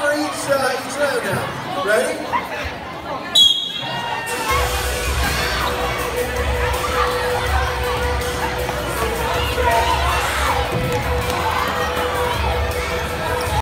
for each, uh, each row now. Ready?